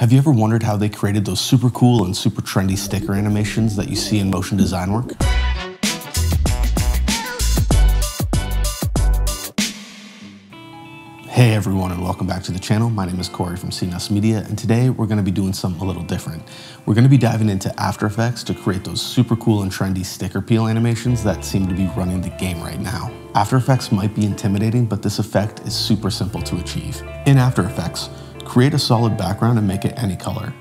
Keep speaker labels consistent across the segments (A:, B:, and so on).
A: Have you ever wondered how they created those super cool and super trendy sticker animations that you see in motion design work? Hey everyone and welcome back to the channel. My name is Corey from CNUS Media and today we're going to be doing something a little different. We're going to be diving into After Effects to create those super cool and trendy sticker peel animations that seem to be running the game right now. After Effects might be intimidating but this effect is super simple to achieve. In After Effects, Create a solid background and make it any color.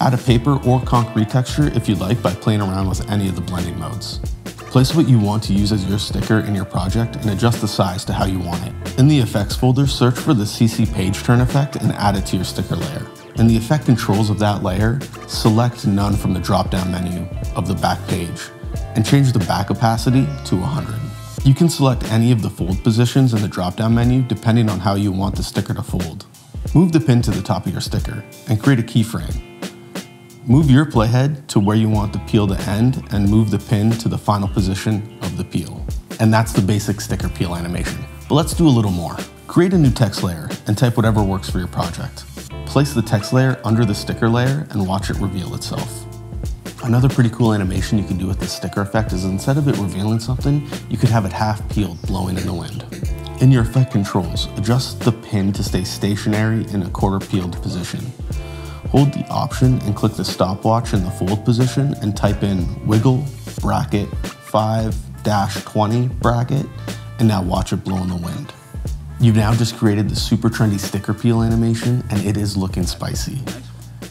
A: Add a paper or concrete texture if you like by playing around with any of the blending modes. Place what you want to use as your sticker in your project and adjust the size to how you want it. In the effects folder, search for the CC page turn effect and add it to your sticker layer. In the effect controls of that layer, select none from the drop down menu of the back page and change the back opacity to 100. You can select any of the fold positions in the drop down menu depending on how you want the sticker to fold. Move the pin to the top of your sticker and create a keyframe. Move your playhead to where you want the peel to end and move the pin to the final position of the peel. And that's the basic sticker peel animation. But let's do a little more. Create a new text layer and type whatever works for your project. Place the text layer under the sticker layer and watch it reveal itself. Another pretty cool animation you can do with this sticker effect is instead of it revealing something, you could have it half peeled blowing in the wind. In your effect controls, adjust the pin to stay stationary in a quarter peeled position. Hold the option and click the stopwatch in the fold position and type in wiggle bracket 5-20 bracket and now watch it blow in the wind. You've now just created the super trendy sticker peel animation and it is looking spicy.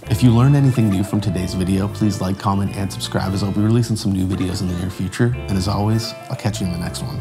A: If you learned anything new from today's video, please like, comment, and subscribe as I'll be releasing some new videos in the near future. And as always, I'll catch you in the next one.